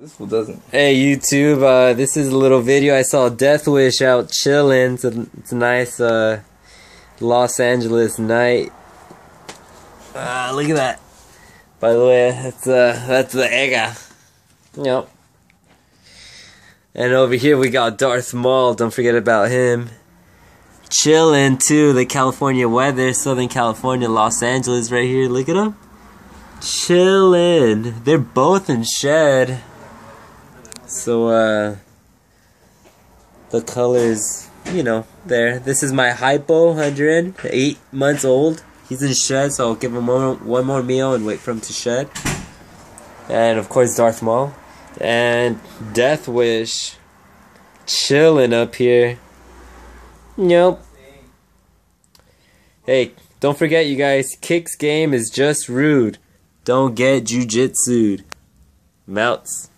This doesn't. Hey YouTube, uh, this is a little video. I saw Death Wish out chilling. It's a, it's a nice uh, Los Angeles night. Uh, look at that. By the way, that's uh, that's the Ega. Yep. And over here we got Darth Maul. Don't forget about him. Chilling too. The California weather, Southern California, Los Angeles, right here. Look at them. Chilling. They're both in shed. So, uh, the colors, you know, there. This is my Hypo Honduran, 8 months old. He's in shed, so I'll give him one, one more meal and wait for him to shed. And, of course, Darth Maul. And Death Wish, chilling up here. Nope. Hey, don't forget, you guys, Kicks game is just rude. Don't get jujitsu'd. Melts.